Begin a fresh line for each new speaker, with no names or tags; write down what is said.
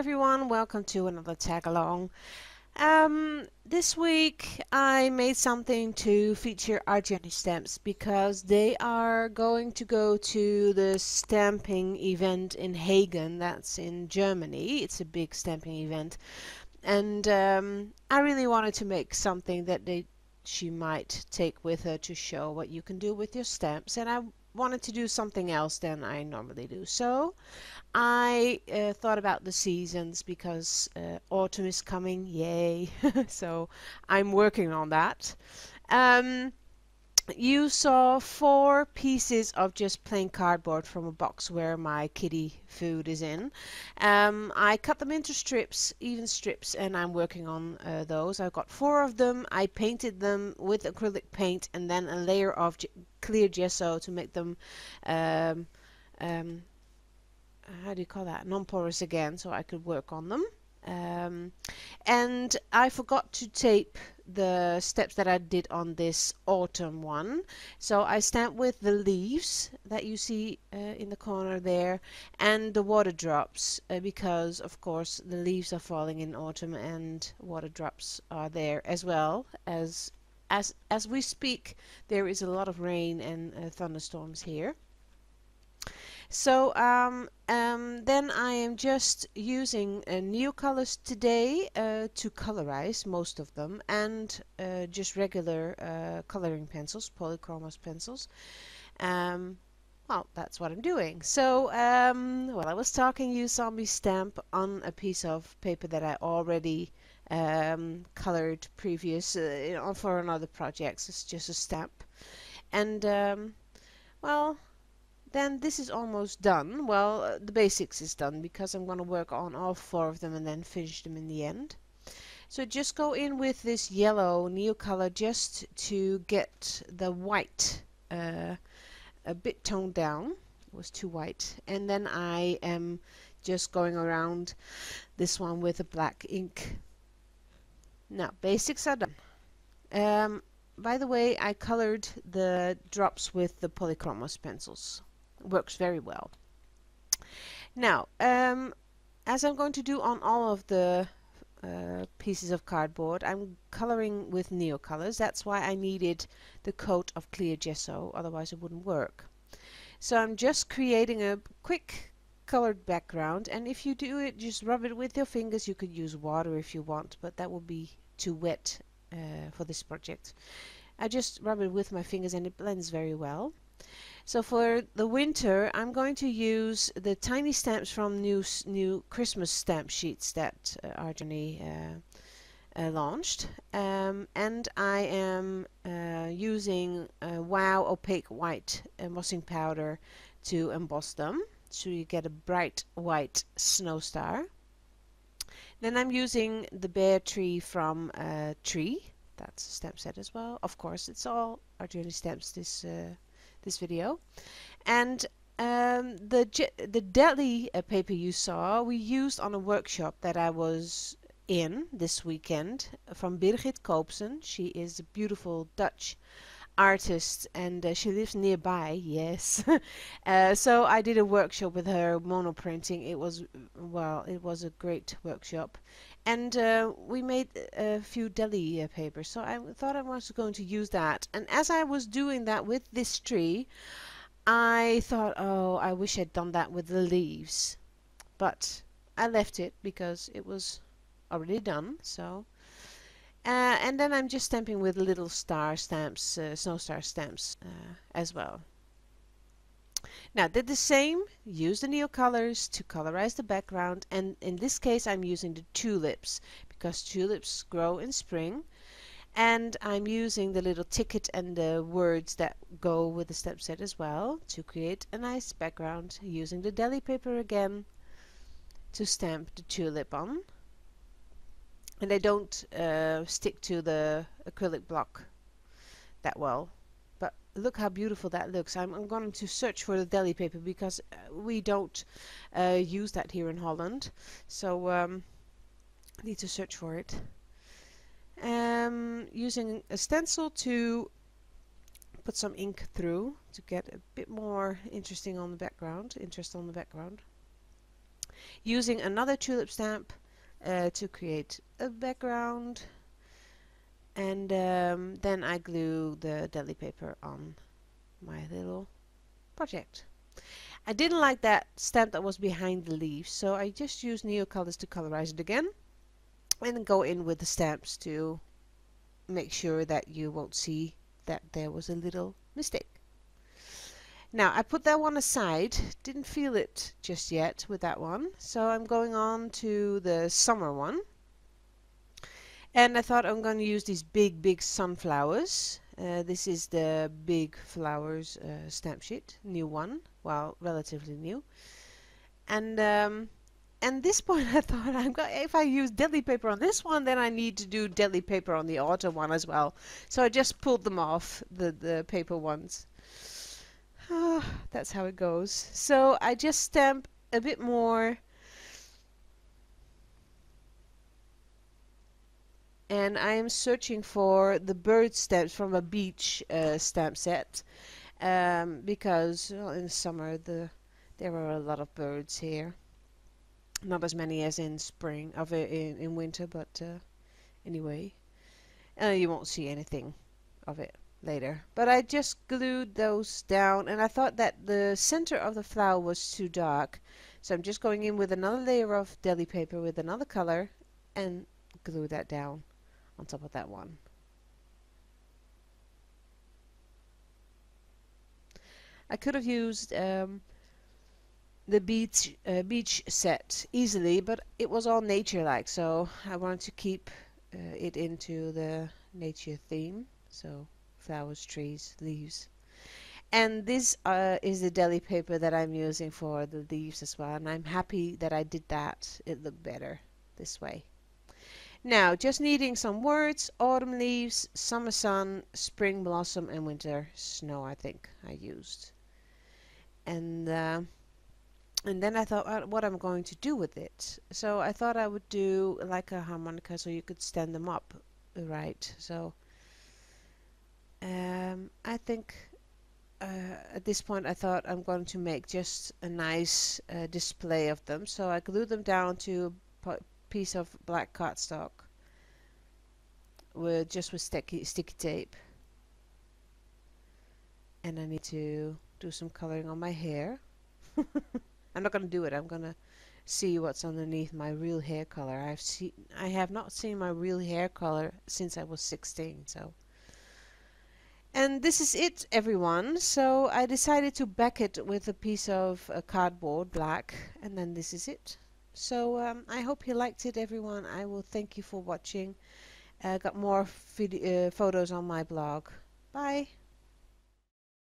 everyone, welcome to another tag along. Um, this week I made something to feature our stamps because they are going to go to the stamping event in Hagen, that's in Germany. It's a big stamping event, and um, I really wanted to make something that they she might take with her to show what you can do with your stamps, and I wanted to do something else than I normally do. So I uh, thought about the seasons because uh, autumn is coming, yay! so I'm working on that. Um, you saw four pieces of just plain cardboard from a box where my kitty food is in. Um, I cut them into strips, even strips, and I'm working on uh, those. I've got four of them. I painted them with acrylic paint and then a layer of clear gesso to make them um, um, how do you call that non-porous again so I could work on them um, and I forgot to tape the steps that I did on this autumn one. So I stamped with the leaves that you see uh, in the corner there and the water drops uh, because of course the leaves are falling in autumn and water drops are there as well. As as as we speak there is a lot of rain and uh, thunderstorms here so um, um, then I am just using uh, NeoColors today uh, to colorize most of them and uh, just regular uh, coloring pencils, polychromos pencils. Um, well, that's what I'm doing. So um, while I was talking, you saw me stamp on a piece of paper that I already um, colored previous uh, for another project. It's just a stamp. And um, well, then this is almost done. Well, uh, the basics is done because I'm going to work on all four of them and then finish them in the end. So just go in with this yellow NeoColor just to get the white uh, a bit toned down. It was too white. And then I am just going around this one with a black ink. Now, basics are done. Um, by the way, I colored the drops with the Polychromos pencils works very well. Now, um, as I'm going to do on all of the uh, pieces of cardboard, I'm coloring with NeoColors. That's why I needed the coat of clear gesso, otherwise it wouldn't work. So I'm just creating a quick colored background and if you do it just rub it with your fingers you could use water if you want but that would be too wet uh, for this project I just rub it with my fingers and it blends very well so for the winter, I'm going to use the tiny stamps from new new Christmas stamp sheets that uh, Artjourney uh, uh, launched. Um, and I am uh, using WOW opaque white embossing powder to emboss them. So you get a bright white snow star. Then I'm using the Bear Tree from uh, Tree. That's a stamp set as well. Of course, it's all Artjourney stamps this uh, this video. And um, the the deli uh, paper you saw we used on a workshop that I was in this weekend from Birgit Koopsen. She is a beautiful Dutch artist and uh, she lives nearby yes uh, so I did a workshop with her monoprinting it was well it was a great workshop and uh, we made a few deli uh, papers so I thought I was going to use that and as I was doing that with this tree I thought oh I wish I'd done that with the leaves but I left it because it was already done so uh, and then I'm just stamping with little star stamps, uh, snow star stamps uh, as well. Now did the same, use the NeoColors to colorize the background and in this case I'm using the tulips because tulips grow in spring and I'm using the little ticket and the words that go with the stamp set as well to create a nice background using the deli paper again to stamp the tulip on. And they don't uh, stick to the acrylic block that well look how beautiful that looks. I'm, I'm, going to search for the deli paper because uh, we don't uh, use that here in Holland. So um, need to search for it. Um, using a stencil to put some ink through to get a bit more interesting on the background, interest on the background. using another tulip stamp uh, to create a background and um, then I glue the deli paper on my little project. I didn't like that stamp that was behind the leaves so I just used Neocolors to colorize it again and go in with the stamps to make sure that you won't see that there was a little mistake. Now I put that one aside, didn't feel it just yet with that one, so I'm going on to the summer one. And I thought I'm going to use these big, big sunflowers. Uh, this is the Big Flowers uh, stamp sheet, new one, well, relatively new. And um, and this point I thought I'm going if I use deli paper on this one, then I need to do deli paper on the autumn one as well. So I just pulled them off the the paper ones. that's how it goes. So I just stamp a bit more and I am searching for the bird stamps from a beach uh, stamp set um, because well, in summer the there are a lot of birds here not as many as in spring of in, in winter but uh, anyway uh, you won't see anything of it later. But I just glued those down and I thought that the center of the flower was too dark. So I'm just going in with another layer of deli paper with another color and glue that down on top of that one. I could have used um, the beach uh, beach set easily, but it was all nature-like, so I wanted to keep uh, it into the nature theme. So flowers, trees, leaves. And this uh, is the deli paper that I'm using for the leaves as well. And I'm happy that I did that. It looked better this way. Now, just needing some words, autumn leaves, summer sun, spring blossom, and winter snow, I think I used. And, uh, and then I thought, uh, what I'm going to do with it. So I thought I would do like a harmonica so you could stand them up right. So um, I think uh, at this point I thought I'm going to make just a nice uh, display of them so I glued them down to piece of black cardstock with just with sticky, sticky tape. And I need to do some coloring on my hair. I'm not going to do it. I'm going to see what's underneath my real hair color. I've seen I have not seen my real hair color since I was 16 so. And this is it everyone. So I decided to back it with a piece of uh, cardboard, black, and then this is it. So um, I hope you liked it everyone. I will thank you for watching. I uh, got more uh, photos on my blog. Bye.